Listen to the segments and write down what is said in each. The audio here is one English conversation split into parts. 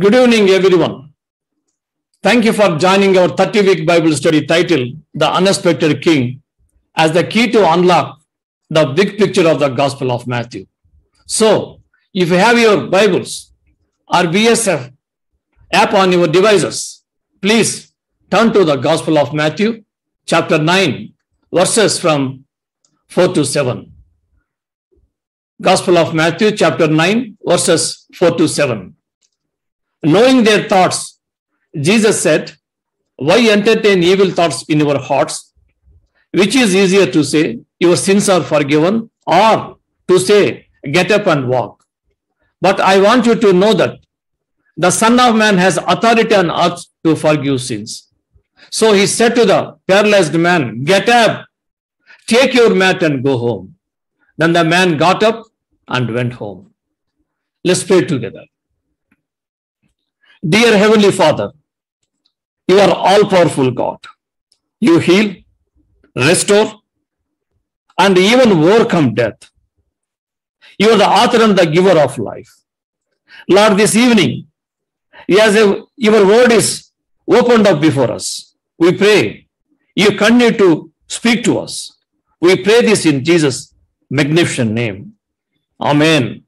Good evening, everyone. Thank you for joining our 30 week Bible study titled The Unexpected King as the key to unlock the big picture of the Gospel of Matthew. So, if you have your Bibles or BSF app on your devices, please turn to the Gospel of Matthew, chapter 9, verses from 4 to 7. Gospel of Matthew, chapter 9, verses 4 to 7. Knowing their thoughts, Jesus said, Why entertain evil thoughts in your hearts? Which is easier to say, Your sins are forgiven, or to say, Get up and walk? But I want you to know that the Son of Man has authority on earth to forgive sins. So he said to the paralyzed man, Get up, take your mat and go home. Then the man got up and went home. Let's pray together. Dear Heavenly Father, you are all powerful God. You heal, restore, and even overcome death. You are the author and the giver of life. Lord, this evening, as your word is opened up before us, we pray you continue to speak to us. We pray this in Jesus' magnificent name. Amen.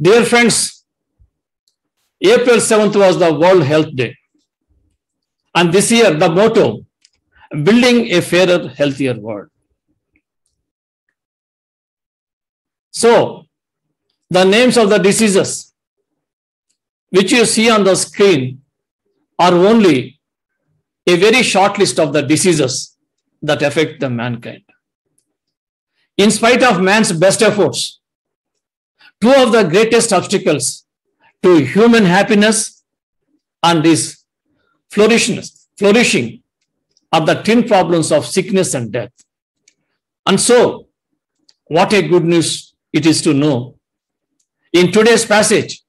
Dear friends, April 7th was the World Health Day. And this year, the motto, building a fairer, healthier world. So, the names of the diseases which you see on the screen are only a very short list of the diseases that affect the mankind. In spite of man's best efforts, two of the greatest obstacles to human happiness and his flourishing are the twin problems of sickness and death. And so, what a good news it is to know. In today's passage,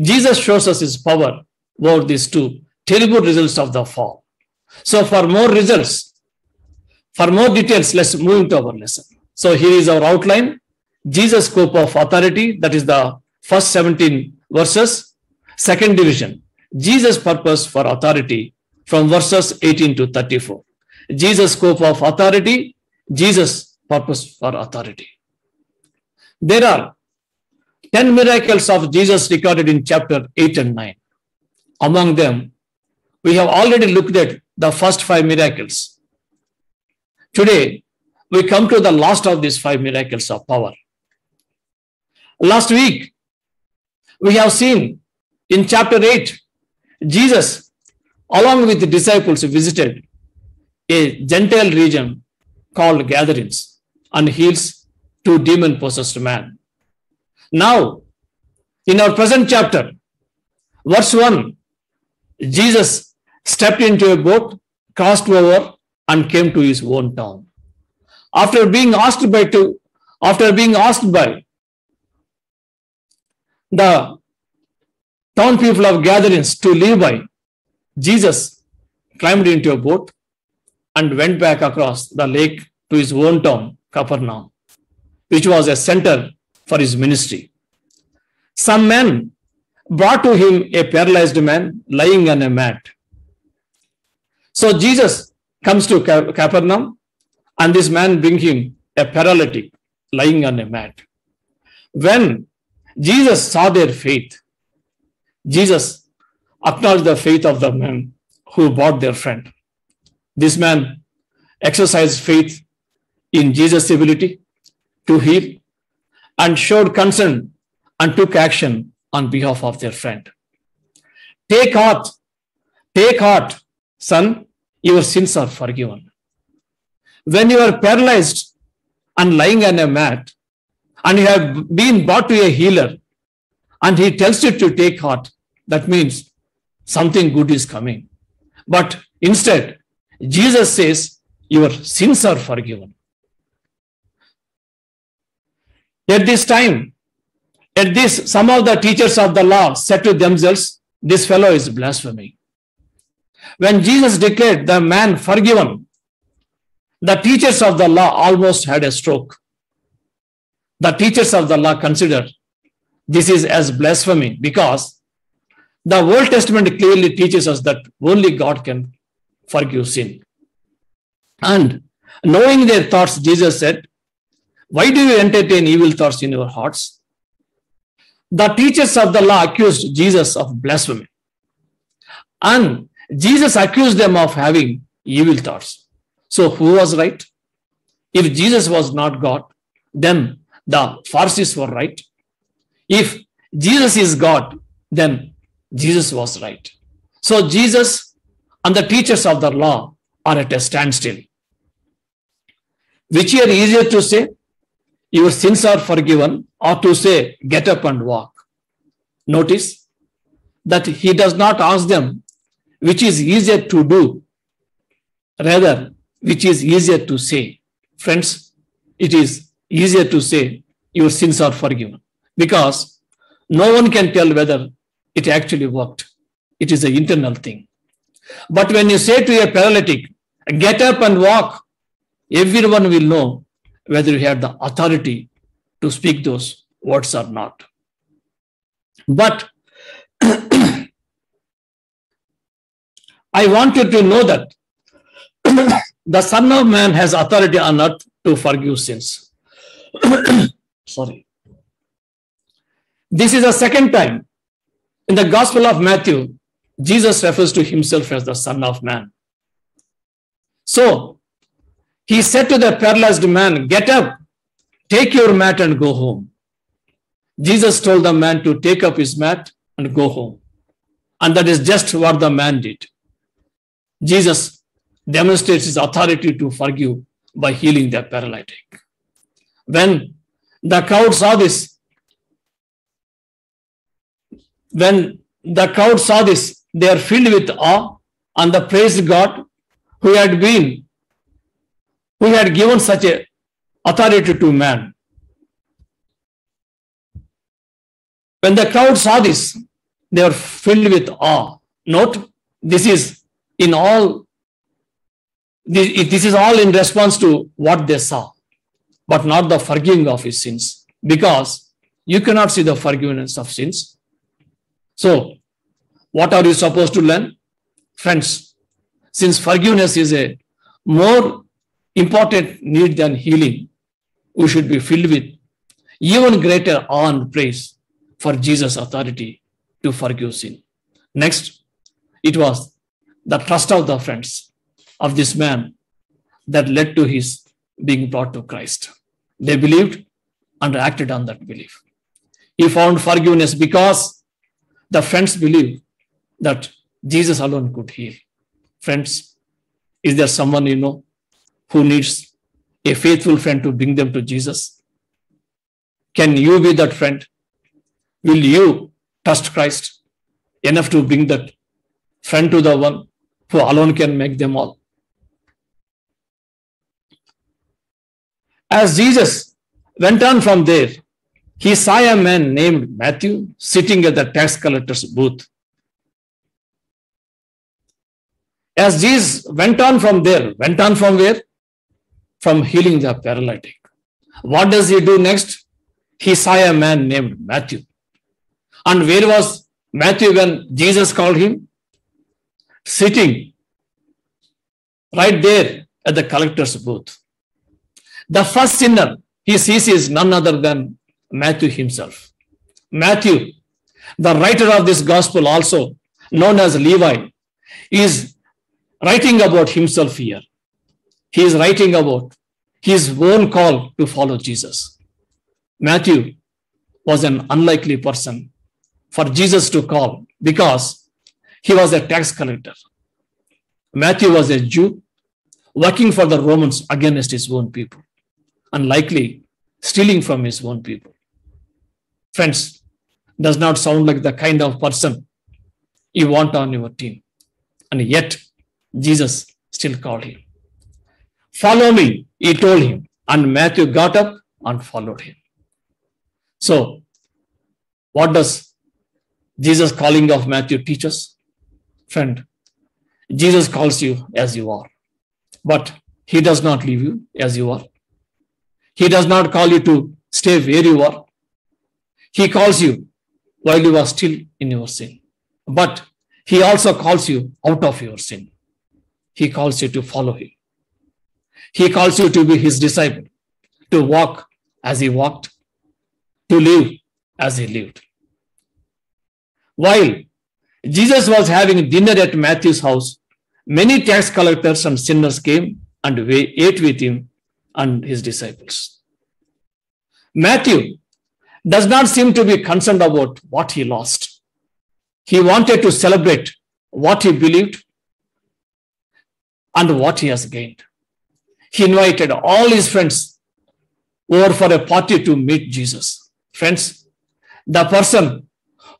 Jesus shows us his power over these two terrible results of the fall. So, for more results, for more details, let's move into our lesson. So, here is our outline Jesus' scope of authority, that is the first 17 verses. Second division, Jesus' purpose for authority from verses 18 to 34. Jesus' scope of authority, Jesus' purpose for authority. There are 10 miracles of Jesus recorded in chapter 8 and 9. Among them, we have already looked at the first five miracles. Today, we come to the last of these five miracles of power. Last week, we have seen in chapter 8, Jesus, along with the disciples, visited a Gentile region called Gadarenes and heals two demon possessed man. Now, in our present chapter, verse 1, Jesus stepped into a boat, crossed over, and came to his own town. After being asked by to, after being asked by the town people of Gadarenes to live by, Jesus climbed into a boat and went back across the lake to his own town, Capernaum, which was a center for his ministry. Some men brought to him a paralyzed man lying on a mat. So Jesus comes to Capernaum and this man brings him a paralytic lying on a mat. When Jesus saw their faith, Jesus acknowledged the faith of the man who bought their friend. This man exercised faith in Jesus' ability to heal and showed concern and took action on behalf of their friend. Take heart, take heart, son, your sins are forgiven. When you are paralyzed and lying on a mat, and you have been brought to a healer, and he tells you to take heart, that means something good is coming. But instead, Jesus says, Your sins are forgiven. At this time, at this, some of the teachers of the law said to themselves, This fellow is blaspheming. When Jesus declared the man forgiven, the teachers of the law almost had a stroke. The teachers of the law consider this is as blasphemy because the Old Testament clearly teaches us that only God can forgive sin. And knowing their thoughts, Jesus said, Why do you entertain evil thoughts in your hearts? The teachers of the law accused Jesus of blasphemy. And Jesus accused them of having evil thoughts. So, who was right? If Jesus was not God, then the Pharisees were right. If Jesus is God, then Jesus was right. So, Jesus and the teachers of the law are at a standstill. Which are easier to say, your sins are forgiven, or to say, get up and walk? Notice that he does not ask them which is easier to do, rather, which is easier to say. Friends, it is easier to say your sins are forgiven because no one can tell whether it actually worked. It is an internal thing. But when you say to a paralytic, get up and walk, everyone will know whether you have the authority to speak those words or not. But I want you to know that the Son of Man has authority on earth to forgive sins. Sorry. This is the second time in the Gospel of Matthew, Jesus refers to himself as the Son of Man. So, he said to the paralyzed man, Get up, take your mat and go home. Jesus told the man to take up his mat and go home. And that is just what the man did. Jesus demonstrates his authority to forgive by healing the paralytic. When the crowd saw this, when the crowd saw this, they are filled with awe and the praise God who had been, who had given such a authority to man. When the crowd saw this, they were filled with awe. Note, this is in all, this is all in response to what they saw, but not the forgiving of his sins, because you cannot see the forgiveness of sins. So, what are you supposed to learn? Friends, since forgiveness is a more important need than healing, we should be filled with even greater awe and praise for Jesus' authority to forgive sin. Next, it was the trust of the friends of this man that led to his being brought to Christ. They believed and acted on that belief. He found forgiveness because the friends believed that Jesus alone could heal. Friends, is there someone you know who needs a faithful friend to bring them to Jesus? Can you be that friend? Will you trust Christ enough to bring that friend to the one who alone can make them all? As Jesus went on from there, he saw a man named Matthew sitting at the tax collector's booth. As Jesus went on from there, went on from where? From healing the paralytic. What does he do next? He saw a man named Matthew. And where was Matthew when Jesus called him? Sitting right there at the collector's booth. The first sinner he sees is none other than Matthew himself. Matthew, the writer of this gospel, also known as Levi, is writing about himself here. He is writing about his own call to follow Jesus. Matthew was an unlikely person for Jesus to call because he was a tax collector. Matthew was a Jew working for the Romans against his own people and likely stealing from his own people. Friends, does not sound like the kind of person you want on your team. And yet, Jesus still called him. Follow me, he told him. And Matthew got up and followed him. So, what does Jesus calling of Matthew teach us? Friend, Jesus calls you as you are, but he does not leave you as you are. He does not call you to stay where you are. He calls you while you are still in your sin. But he also calls you out of your sin. He calls you to follow him. He calls you to be his disciple, to walk as he walked, to live as he lived. While Jesus was having dinner at Matthew's house, many tax collectors and sinners came and ate with him and his disciples. Matthew does not seem to be concerned about what he lost. He wanted to celebrate what he believed and what he has gained. He invited all his friends over for a party to meet Jesus. Friends, the person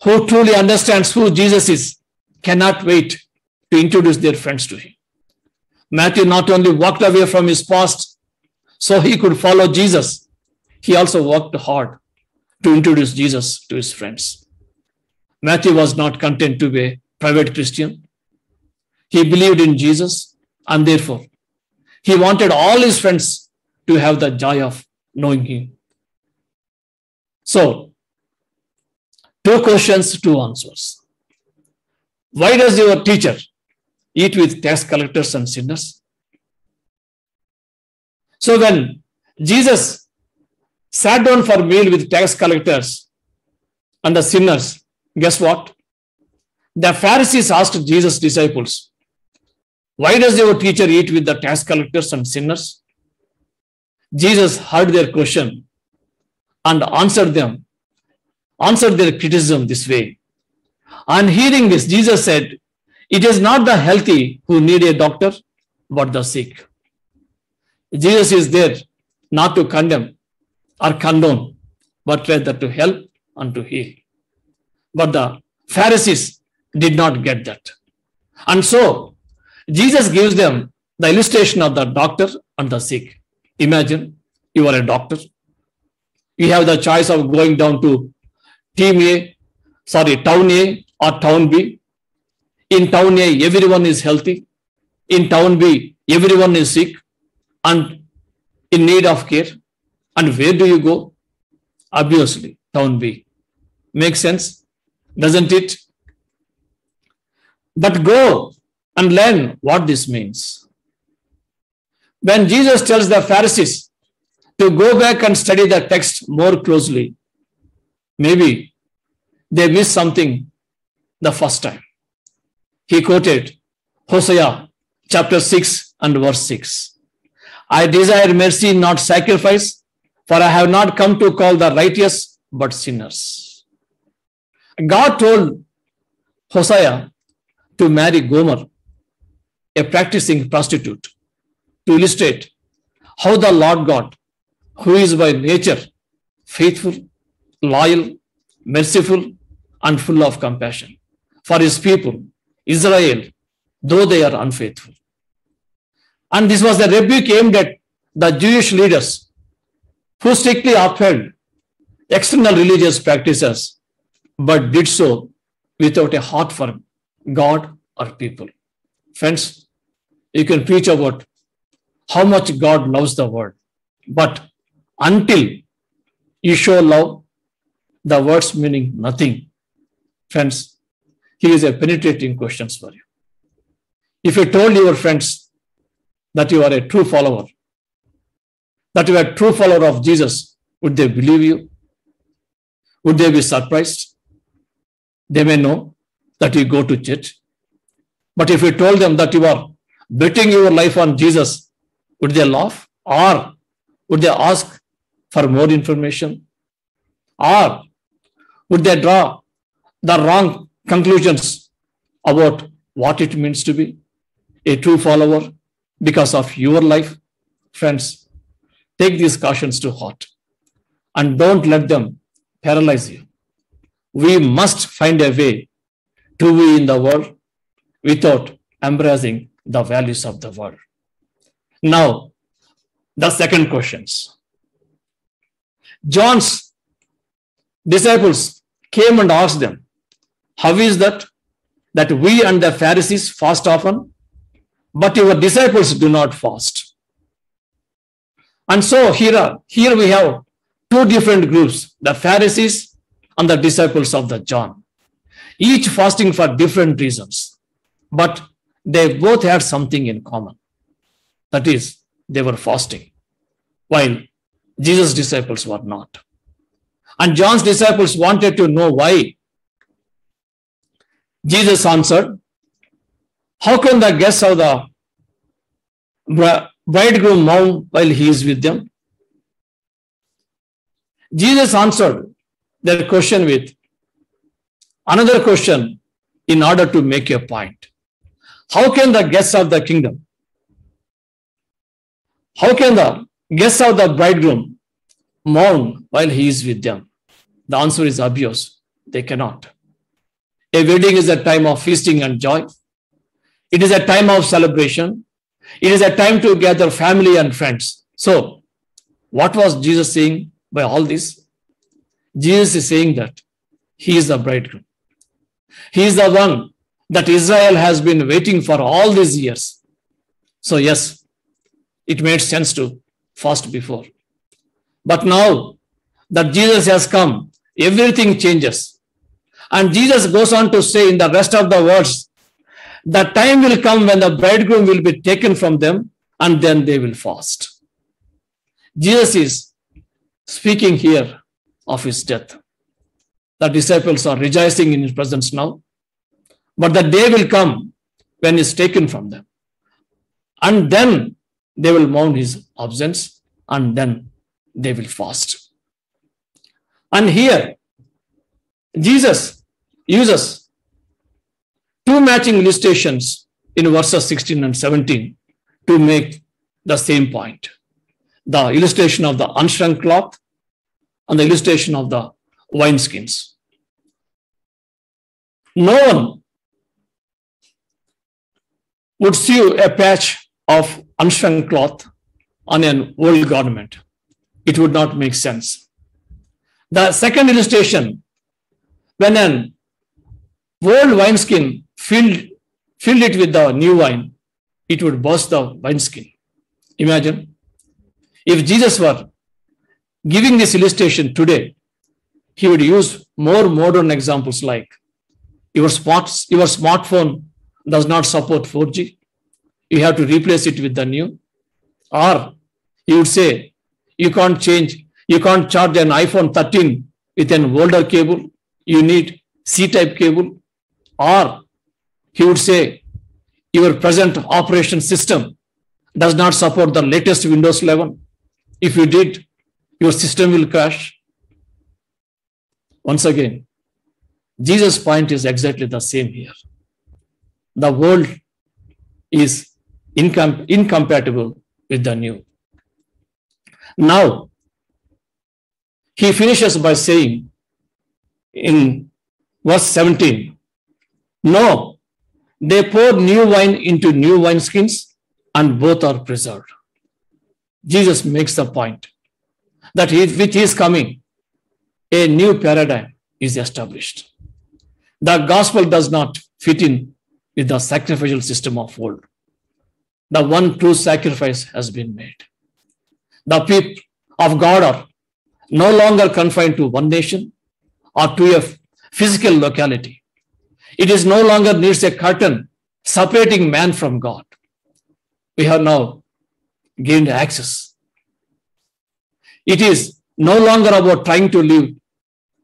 who truly understands who Jesus is cannot wait to introduce their friends to him. Matthew not only walked away from his past so he could follow Jesus, he also worked hard to introduce Jesus to his friends. Matthew was not content to be a private Christian. He believed in Jesus and therefore he wanted all his friends to have the joy of knowing him. So, two questions, two answers. Why does your teacher eat with tax collectors and sinners? So, when Jesus sat down for meal with tax collectors and the sinners, guess what? The Pharisees asked Jesus' disciples, Why does your teacher eat with the tax collectors and sinners? Jesus heard their question and answered them, answered their criticism this way. On hearing this, Jesus said, It is not the healthy who need a doctor, but the sick. Jesus is there not to condemn, or condone, but rather to help and to heal. But the Pharisees did not get that. And so Jesus gives them the illustration of the doctor and the sick. Imagine you are a doctor. You have the choice of going down to team A, sorry, town A or town B. In town A, everyone is healthy. In town B, everyone is sick and in need of care. And where do you go? Obviously, town B. Makes sense? Doesn't it? But go and learn what this means. When Jesus tells the Pharisees to go back and study the text more closely, maybe they missed something the first time. He quoted Hosea chapter 6 and verse 6. I desire mercy, not sacrifice, for I have not come to call the righteous, but sinners. God told Hosea to marry Gomer, a practicing prostitute, to illustrate how the Lord God, who is by nature faithful, loyal, merciful, and full of compassion, for his people, Israel, though they are unfaithful. And this was a rebuke aimed at the Jewish leaders who strictly upheld external religious practices, but did so without a heart for God or people. Friends, you can preach about how much God loves the world, but until you show love, the words meaning nothing. Friends, here is a penetrating question for you. If you told your friends that you are a true follower, that you are a true follower of Jesus, would they believe you? Would they be surprised? They may know that you go to church. But if you told them that you are betting your life on Jesus, would they laugh? Or would they ask for more information? Or would they draw the wrong conclusions about what it means to be a true follower because of your life? Friends, Take these cautions to heart and don't let them paralyze you. We must find a way to be in the world without embracing the values of the world. Now, the second questions. John's disciples came and asked them, How is that? That we and the Pharisees fast often, but your disciples do not fast. And so here, here we have two different groups, the Pharisees and the disciples of the John, each fasting for different reasons, but they both had something in common. That is, they were fasting, while Jesus' disciples were not. And John's disciples wanted to know why. Jesus answered, How can the guests of the bridegroom mourn while he is with them? Jesus answered their question with another question in order to make a point. How can the guests of the kingdom, how can the guests of the bridegroom mourn while he is with them? The answer is obvious. They cannot. A wedding is a time of feasting and joy. It is a time of celebration. It is a time to gather family and friends. So, what was Jesus saying by all this? Jesus is saying that he is the bridegroom. He is the one that Israel has been waiting for all these years. So, yes, it made sense to fast before. But now that Jesus has come, everything changes. And Jesus goes on to say in the rest of the words, the time will come when the bridegroom will be taken from them and then they will fast. Jesus is speaking here of his death. The disciples are rejoicing in his presence now, but the day will come when he is taken from them. And then they will mourn his absence and then they will fast. And here, Jesus uses two matching illustrations in verses 16 and 17 to make the same point. The illustration of the unshrunk cloth and the illustration of the wineskins. No one would sew a patch of unshrunk cloth on an old garment. It would not make sense. The second illustration, when an old wineskin filled, filled it with the new wine, it would burst the wineskin. Imagine if Jesus were giving this illustration today, he would use more modern examples like your, smart, your smartphone does not support 4G. You have to replace it with the new. Or he would say, you can't change you can't charge an iPhone 13 with an older cable. You need C-type cable. Or he would say, your present operation system does not support the latest Windows 11. If you did, your system will crash. Once again, Jesus' point is exactly the same here. The world is incom- incompatible with the new. Now, he finishes by saying in verse 17, No, they pour new wine into new wineskins and both are preserved. Jesus makes the point that with his coming, a new paradigm is established. The gospel does not fit in with the sacrificial system of old. The one true sacrifice has been made. The people of God are no longer confined to one nation or to a physical locality. It is no longer needs a curtain separating man from God. We have now gained access. It is no longer about trying to live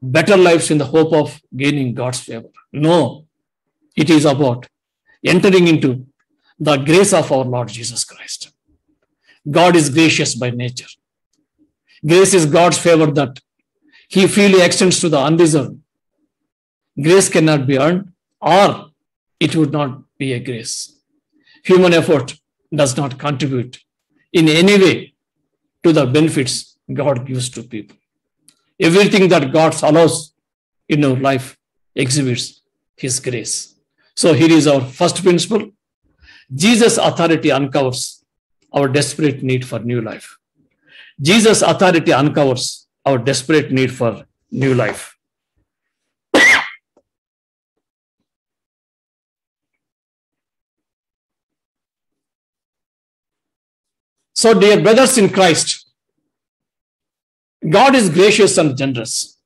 better lives in the hope of gaining God's favor. No, it is about entering into the grace of our Lord Jesus Christ. God is gracious by nature. Grace is God's favor that He freely extends to the undeserved. Grace cannot be earned, or it would not be a grace. Human effort does not contribute in any way to the benefits God gives to people. Everything that God allows in our life exhibits His grace. So here is our first principle. Jesus' authority uncovers our desperate need for new life. Jesus' authority uncovers our desperate need for new life. So, dear brothers in Christ, God is gracious and generous.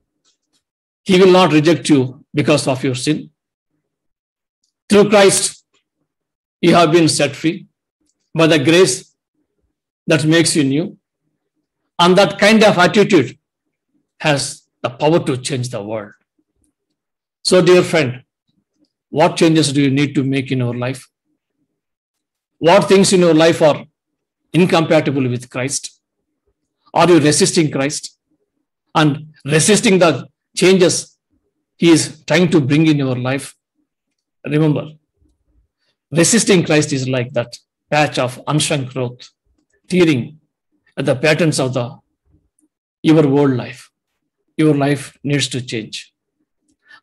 He will not reject you because of your sin. Through Christ, you have been set free by the grace that makes you new. And that kind of attitude has the power to change the world. So, dear friend, what changes do you need to make in your life? What things in your life are incompatible with Christ? Are you resisting Christ and resisting the changes He is trying to bring in your life? Remember, resisting Christ is like that patch of unshrunk growth, tearing at the patterns of the your world life. Your life needs to change.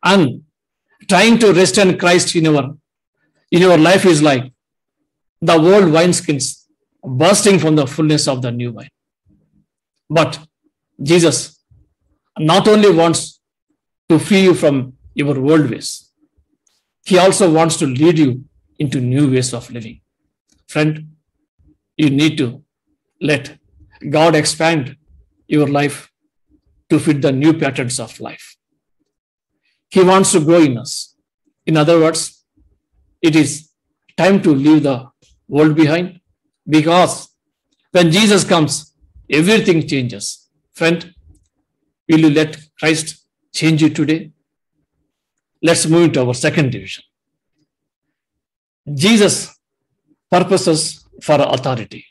And trying to rest in Christ in your in your life is like the old wineskins bursting from the fullness of the new wine. But Jesus not only wants to free you from your world ways, he also wants to lead you into new ways of living. Friend, you need to let God expand your life to fit the new patterns of life. He wants to grow in us. In other words, it is time to leave the world behind because when Jesus comes, everything changes. Friend, will you let Christ change you today? Let's move into our second division. Jesus' purposes for authority.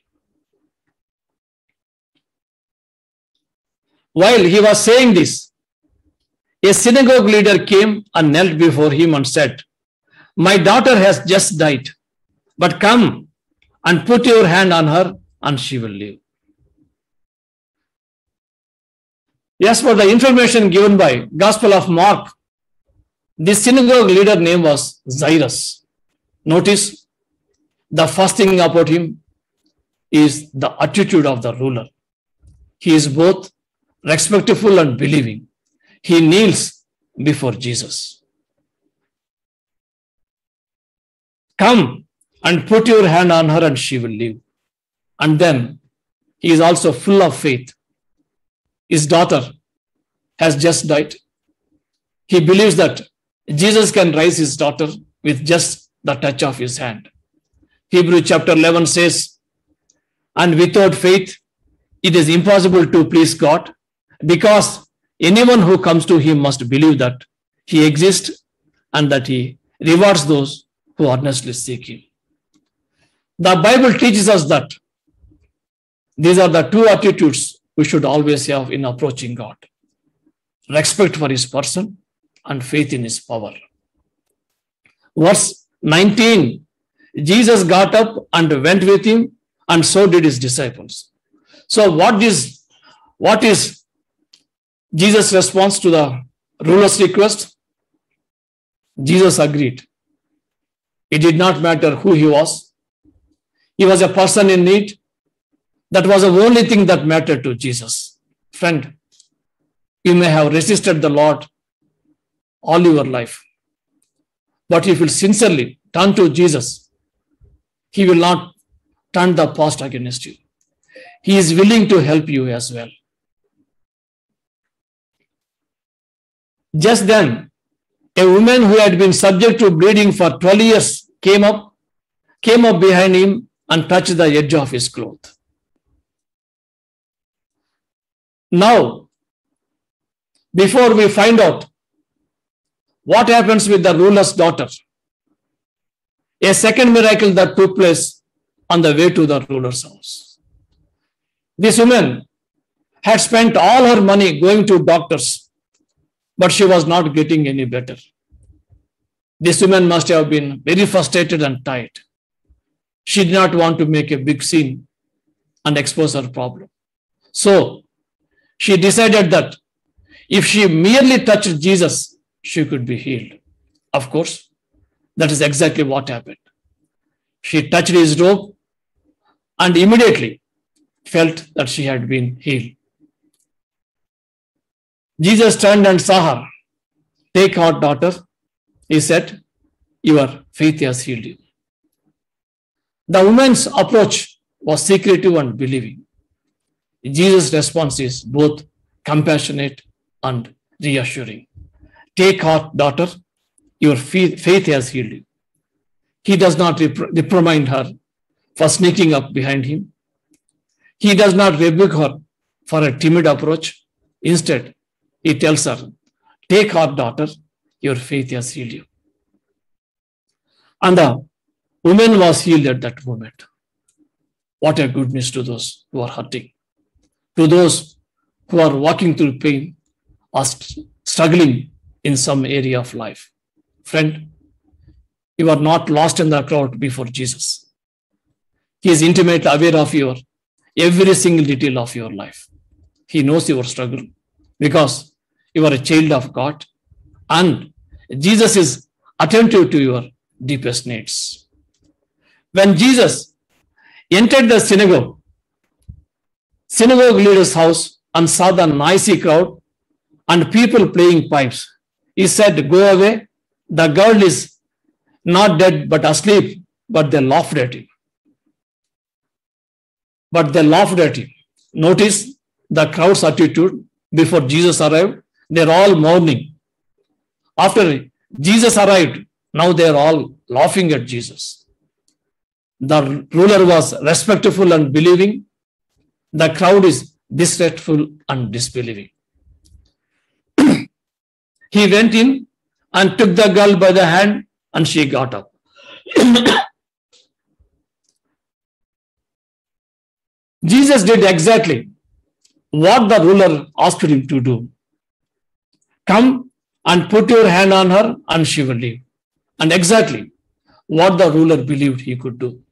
While he was saying this, a synagogue leader came and knelt before him and said, My daughter has just died, but come and put your hand on her and she will live. Yes, for the information given by Gospel of Mark, the synagogue leader name was Jairus. Notice the first thing about him is the attitude of the ruler. He is both respectful and believing. He kneels before Jesus. Come and put your hand on her and she will live. And then he is also full of faith. His daughter has just died. He believes that Jesus can raise his daughter with just the touch of his hand. Hebrew chapter 11 says, And without faith, it is impossible to please God because anyone who comes to him must believe that he exists and that he rewards those who earnestly seek him. The Bible teaches us that these are the two attitudes we should always have in approaching God respect for his person and faith in his power. Verse 19 Jesus got up and went with him, and so did his disciples. So, what is what is Jesus' response to the ruler's request? Jesus agreed. It did not matter who he was. He was a person in need. That was the only thing that mattered to Jesus. Friend, you may have resisted the Lord all your life. But if you sincerely turn to Jesus, He will not turn the past against you. He is willing to help you as well. Just then, a woman who had been subject to bleeding for 12 years came up, came up behind him and touched the edge of his cloth. Now, before we find out what happens with the ruler's daughter, a second miracle that took place on the way to the ruler's house. This woman had spent all her money going to doctors, but she was not getting any better. This woman must have been very frustrated and tired. She did not want to make a big scene and expose her problem. So she decided that if she merely touched Jesus, she could be healed. Of course, that is exactly what happened. She touched his robe and immediately felt that she had been healed. Jesus turned and saw her. Take heart, daughter. He said, Your faith has healed you. The woman's approach was secretive and believing. Jesus' response is both compassionate and reassuring. Take heart, daughter, your faith has healed you. He does not reprimand her for sneaking up behind him. He does not rebuke her for a timid approach. Instead, he tells her, Take heart, daughter, your faith has healed you. And the woman was healed at that moment. What a goodness to those who are hurting, to those who are walking through pain or struggling in some area of life. Friend, you are not lost in the crowd before Jesus. He is intimately aware of your every single detail of your life. He knows your struggle because you are a child of God and Jesus is attentive to your deepest needs. When Jesus entered the synagogue, synagogue leader's house and saw the noisy crowd and people playing pipes, he said, Go away, the girl is not dead but asleep, but they laughed at him. But they laughed at him. Notice the crowd's attitude before Jesus arrived. They're all mourning. After Jesus arrived, now they're all laughing at Jesus. The ruler was respectful and believing. The crowd is disrespectful and disbelieving. he went in and took the girl by the hand and she got up. Jesus did exactly what the ruler asked him to do. Come and put your hand on her and she will live. And exactly what the ruler believed he could do.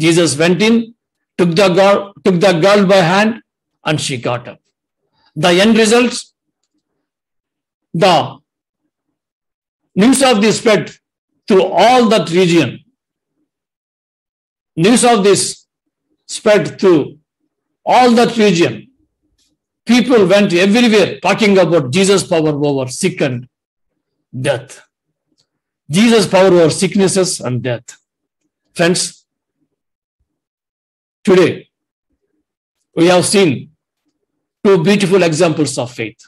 Jesus went in, took the girl, took the girl by hand, and she got up. The end results, the news of this spread through all that region. News of this spread through all that region. People went everywhere talking about Jesus' power over sick and death. Jesus' power over sicknesses and death. Friends, today we have seen two beautiful examples of faith.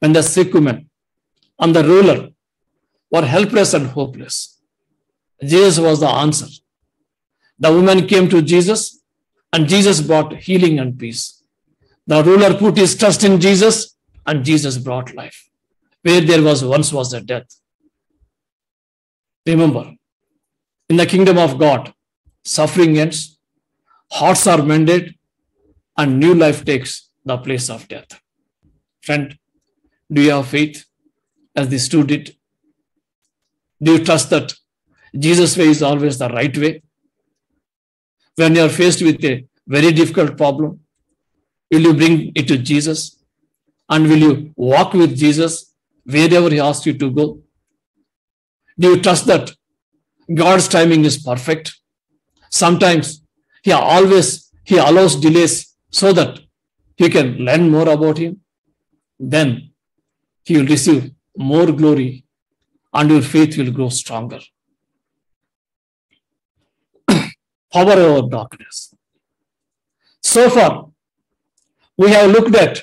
When the sick woman and the ruler were helpless and hopeless. Jesus was the answer. The woman came to Jesus, and Jesus brought healing and peace. The ruler put his trust in Jesus, and Jesus brought life. Where there was once was a death. Remember, in the kingdom of God, suffering ends, hearts are mended, and new life takes the place of death. Friend, do you have faith as this two did? Do you trust that Jesus' way is always the right way? When you are faced with a very difficult problem, will you bring it to Jesus? And will you walk with Jesus wherever He asks you to go? Do you trust that God's timing is perfect? Sometimes He always He allows delays so that you can learn more about Him. Then He will receive more glory and your faith will grow stronger. Power over darkness. So far, we have looked at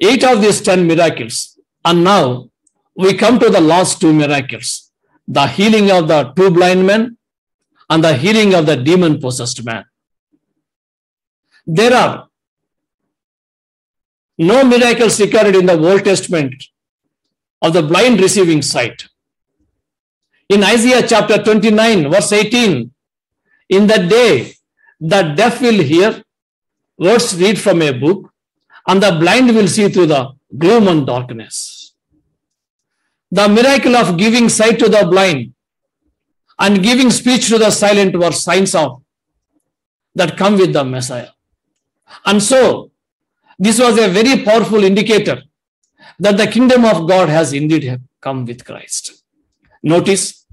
eight of these 10 miracles, and now we come to the last two miracles the healing of the two blind men and the healing of the demon possessed man. There are no miracles recorded in the Old Testament of the blind receiving sight. In Isaiah chapter 29, verse 18, in that day, the deaf will hear, words read from a book, and the blind will see through the gloom and darkness. The miracle of giving sight to the blind and giving speech to the silent were signs of that come with the Messiah. And so, this was a very powerful indicator that the kingdom of God has indeed come with Christ. Notice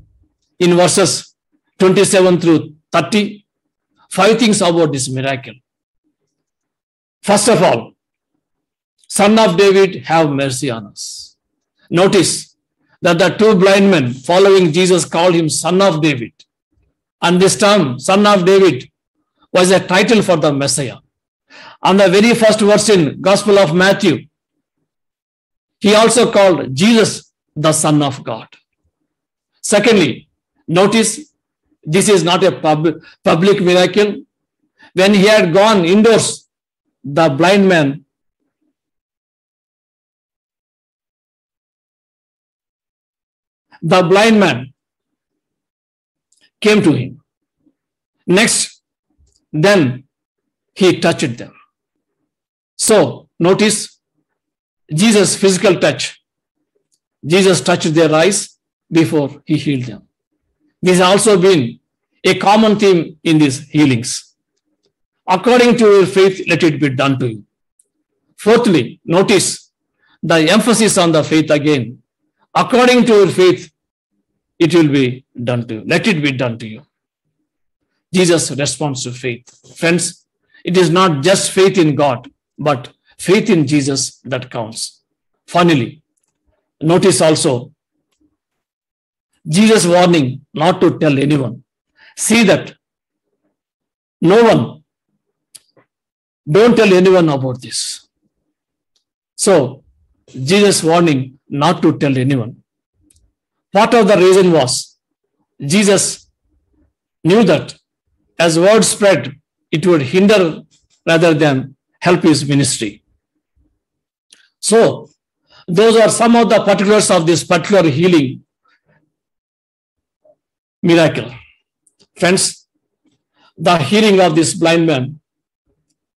in verses 27 through 30, five things about this miracle. First of all, Son of David, have mercy on us. Notice that the two blind men following Jesus called him Son of David. And this term, Son of David, was a title for the Messiah. And the very first verse in Gospel of Matthew he also called Jesus the Son of God. Secondly, notice this is not a pub- public miracle. When he had gone indoors, the blind man the blind man came to him. Next, then he touched them. So, notice Jesus' physical touch. Jesus touched their eyes before he healed them. This has also been a common theme in these healings. According to your faith, let it be done to you. Fourthly, notice the emphasis on the faith again. According to your faith, it will be done to you. Let it be done to you. Jesus responds to faith. Friends, it is not just faith in God, but faith in Jesus that counts. Finally, notice also Jesus' warning not to tell anyone. See that no one, don't tell anyone about this. So, Jesus' warning not to tell anyone. Part of the reason was Jesus knew that as word spread, it would hinder rather than help his ministry. So, those are some of the particulars of this particular healing miracle. Friends, the healing of this blind man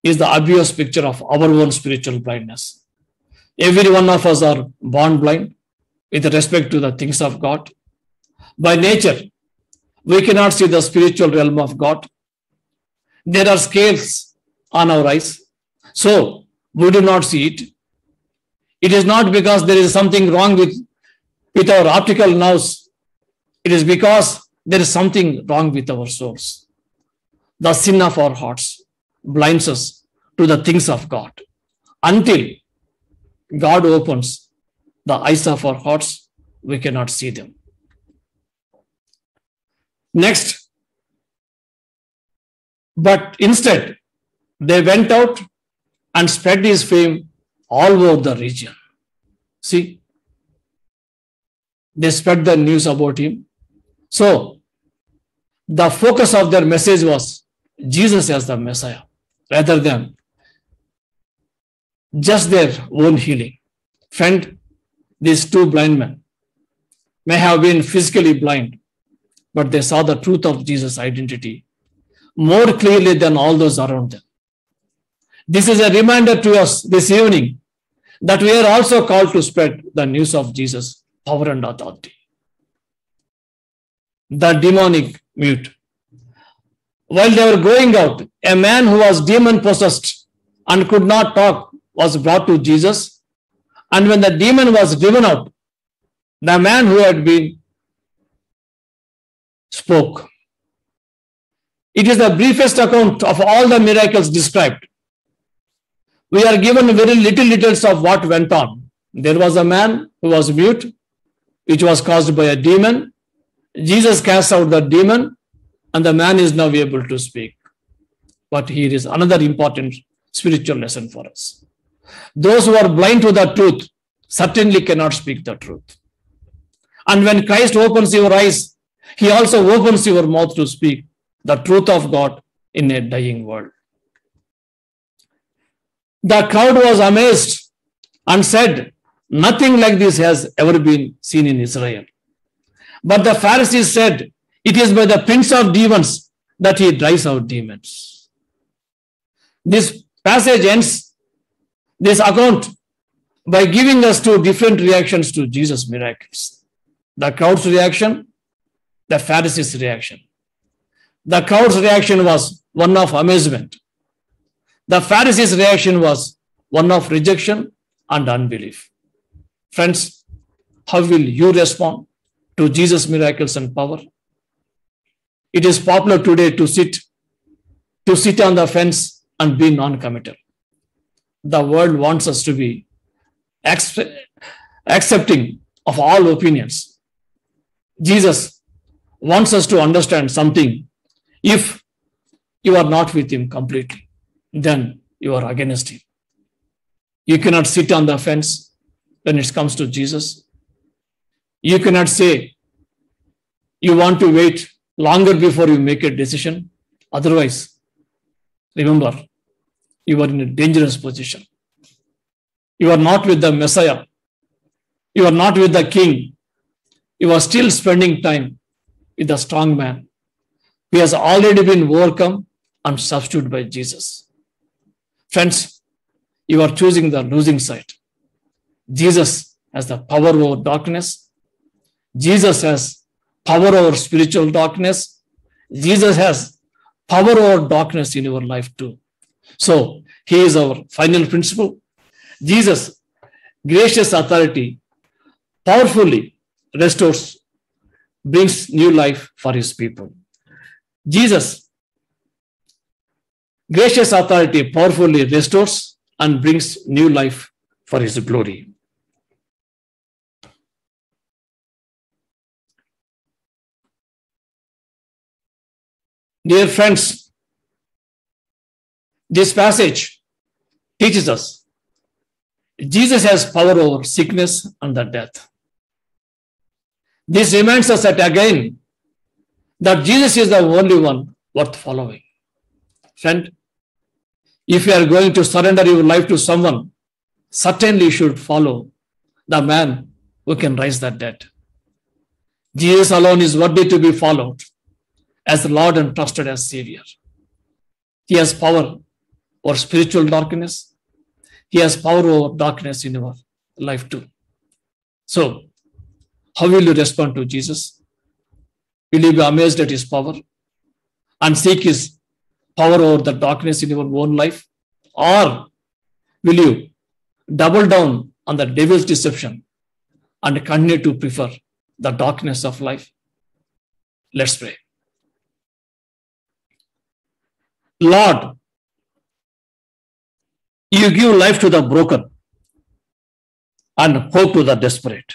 is the obvious picture of our own spiritual blindness. Every one of us are born blind with respect to the things of God. By nature, we cannot see the spiritual realm of God. There are scales on our eyes, so we do not see it. It is not because there is something wrong with, with our optical nerves. It is because there is something wrong with our souls. The sin of our hearts blinds us to the things of God until God opens the eyes of our hearts, we cannot see them. Next, but instead, they went out and spread his fame all over the region. See, they spread the news about him. So, the focus of their message was Jesus as the Messiah rather than just their own healing. Friend, these two blind men may have been physically blind, but they saw the truth of Jesus' identity more clearly than all those around them. This is a reminder to us this evening that we are also called to spread the news of Jesus' power and authority. The demonic mute. While they were going out, a man who was demon possessed and could not talk was brought to Jesus and when the demon was driven out, the man who had been spoke. It is the briefest account of all the miracles described. We are given very little details of what went on. There was a man who was mute, which was caused by a demon. Jesus cast out the demon, and the man is now able to speak. But here is another important spiritual lesson for us. Those who are blind to the truth certainly cannot speak the truth. And when Christ opens your eyes, he also opens your mouth to speak the truth of God in a dying world. The crowd was amazed and said, Nothing like this has ever been seen in Israel. But the Pharisees said, It is by the prince of demons that he drives out demons. This passage ends this account by giving us two different reactions to Jesus' miracles the crowd's reaction, the Pharisees' reaction. The crowd's reaction was one of amazement. The Pharisees' reaction was one of rejection and unbelief. Friends, how will you respond to Jesus' miracles and power? It is popular today to sit to sit on the fence and be non-committal. The world wants us to be accepting of all opinions. Jesus wants us to understand something. If you are not with him completely, then you are against him. You cannot sit on the fence when it comes to Jesus. You cannot say you want to wait longer before you make a decision. Otherwise, remember, you are in a dangerous position. You are not with the Messiah. You are not with the King. You are still spending time with the strong man who has already been overcome and substituted by Jesus. Friends, you are choosing the losing side. Jesus has the power over darkness. Jesus has power over spiritual darkness. Jesus has power over darkness in your life too. So, he is our final principle. Jesus, gracious authority, powerfully restores, brings new life for his people. Jesus, gracious authority, powerfully restores and brings new life for his glory. Dear friends, this passage teaches us Jesus has power over sickness and the death. This reminds us that again that Jesus is the only one worth following. Friend, if you are going to surrender your life to someone, certainly you should follow the man who can raise the dead. Jesus alone is worthy to be followed as Lord and trusted as Savior. He has power over spiritual darkness. He has power over darkness in your life too. So, how will you respond to Jesus? Will you be amazed at his power and seek his power over the darkness in your own life? Or will you double down on the devil's deception and continue to prefer the darkness of life? Let's pray. Lord, you give life to the broken and hope to the desperate.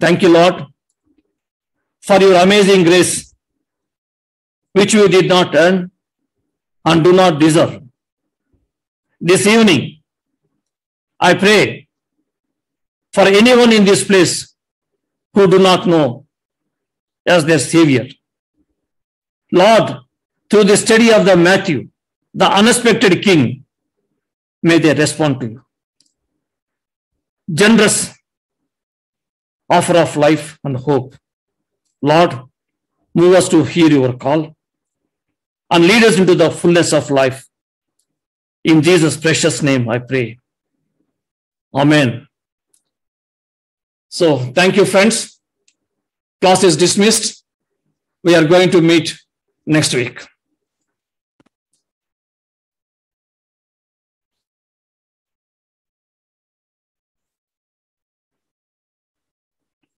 Thank you, Lord, for your amazing grace, which we did not earn and do not deserve. This evening, I pray for anyone in this place who do not know as their Savior. Lord, through the study of the Matthew, the unexpected King, may they respond to you. Generous offer of life and hope. Lord, move us to hear your call and lead us into the fullness of life. In Jesus' precious name, I pray. Amen. So, thank you, friends. Class is dismissed. We are going to meet next week.